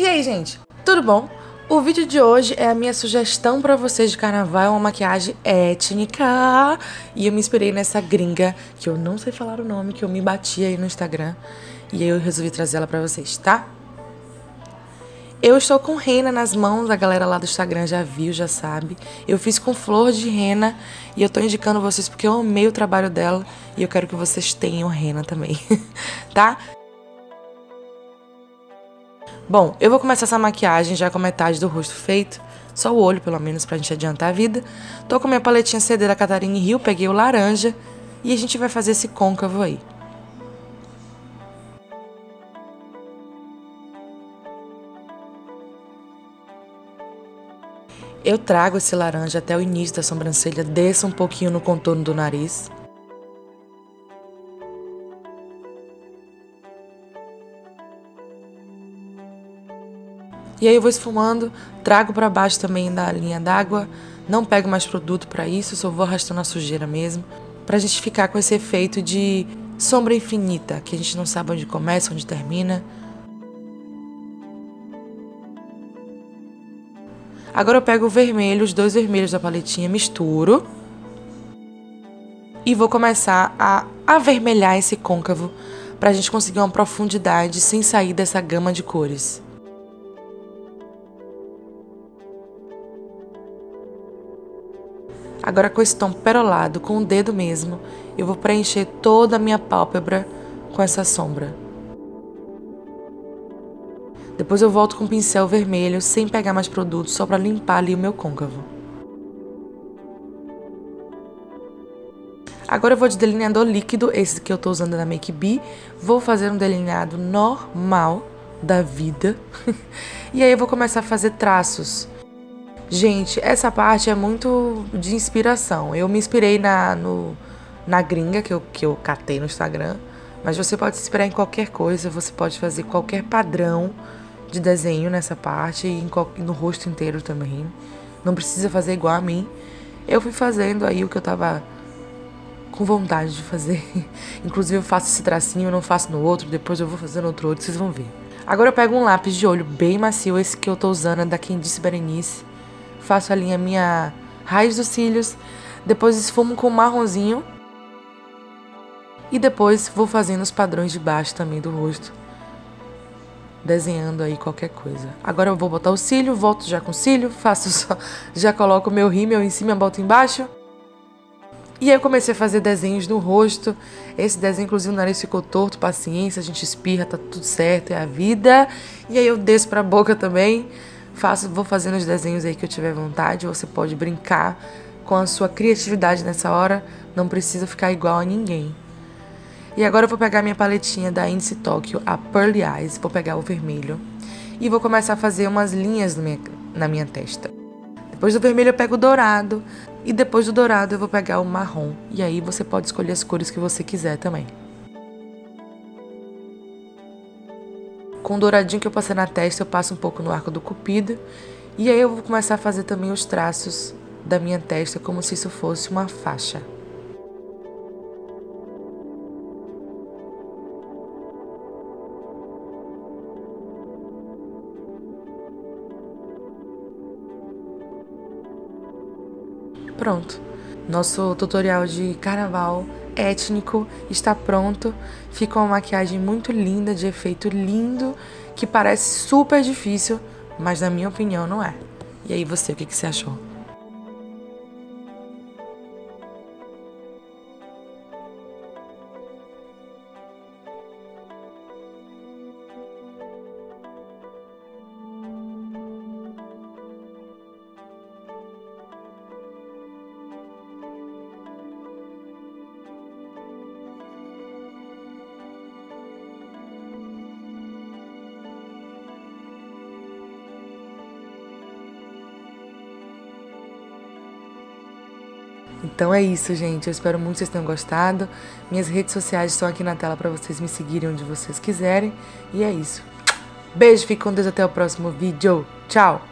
E aí, gente, tudo bom? O vídeo de hoje é a minha sugestão para vocês de carnaval, é uma maquiagem étnica. E eu me inspirei nessa gringa, que eu não sei falar o nome, que eu me bati aí no Instagram. E aí eu resolvi trazer ela pra vocês, tá? Eu estou com rena nas mãos, a galera lá do Instagram já viu, já sabe. Eu fiz com flor de rena e eu tô indicando vocês porque eu amei o trabalho dela e eu quero que vocês tenham rena também, tá? Bom, eu vou começar essa maquiagem já com metade do rosto feito, só o olho pelo menos pra gente adiantar a vida. Tô com minha paletinha CD da Catarina Rio, peguei o laranja e a gente vai fazer esse côncavo aí. Eu trago esse laranja até o início da sobrancelha, desça um pouquinho no contorno do nariz. E aí eu vou esfumando, trago para baixo também da linha d'água, não pego mais produto para isso, só vou arrastando a sujeira mesmo, pra gente ficar com esse efeito de sombra infinita, que a gente não sabe onde começa, onde termina. Agora eu pego o vermelho, os dois vermelhos da paletinha, misturo. E vou começar a avermelhar esse côncavo para a gente conseguir uma profundidade sem sair dessa gama de cores. Agora com esse tom perolado, com o dedo mesmo, eu vou preencher toda a minha pálpebra com essa sombra. Depois eu volto com o pincel vermelho, sem pegar mais produto, só para limpar ali o meu côncavo. Agora eu vou de delineador líquido, esse que eu tô usando na Make B. Vou fazer um delineado normal da vida. e aí eu vou começar a fazer traços. Gente, essa parte é muito de inspiração. Eu me inspirei na, no, na gringa que eu, que eu catei no Instagram. Mas você pode se inspirar em qualquer coisa, você pode fazer qualquer padrão de desenho nessa parte e no rosto inteiro também. Não precisa fazer igual a mim. Eu fui fazendo aí o que eu tava com vontade de fazer. Inclusive eu faço esse tracinho, eu não faço no outro, depois eu vou fazendo outro outro, vocês vão ver. Agora eu pego um lápis de olho bem macio, esse que eu tô usando é da Disse Berenice. Faço a minha raiz dos cílios, depois esfumo com marronzinho. E depois vou fazendo os padrões de baixo também do rosto desenhando aí qualquer coisa. Agora eu vou botar o cílio, volto já com o cílio, faço só, já coloco o meu rímel em cima, boto embaixo. E aí eu comecei a fazer desenhos no rosto. Esse desenho, inclusive, o nariz ficou torto, paciência, a gente espirra, tá tudo certo, é a vida. E aí eu desço pra boca também. Faço, vou fazendo os desenhos aí que eu tiver vontade. Você pode brincar com a sua criatividade nessa hora. Não precisa ficar igual a ninguém. E agora eu vou pegar minha paletinha da Índice Tokyo, a Pearly Eyes, vou pegar o vermelho e vou começar a fazer umas linhas minha, na minha testa. Depois do vermelho eu pego o dourado e depois do dourado eu vou pegar o marrom. E aí você pode escolher as cores que você quiser também. Com o douradinho que eu passei na testa, eu passo um pouco no arco do cupido. E aí eu vou começar a fazer também os traços da minha testa como se isso fosse uma faixa. Pronto. Nosso tutorial de carnaval étnico está pronto. Fica uma maquiagem muito linda, de efeito lindo, que parece super difícil, mas na minha opinião não é. E aí você, o que, que você achou? Então é isso, gente. Eu espero muito que vocês tenham gostado. Minhas redes sociais estão aqui na tela para vocês me seguirem onde vocês quiserem. E é isso. Beijo, fique com Deus até o próximo vídeo. Tchau!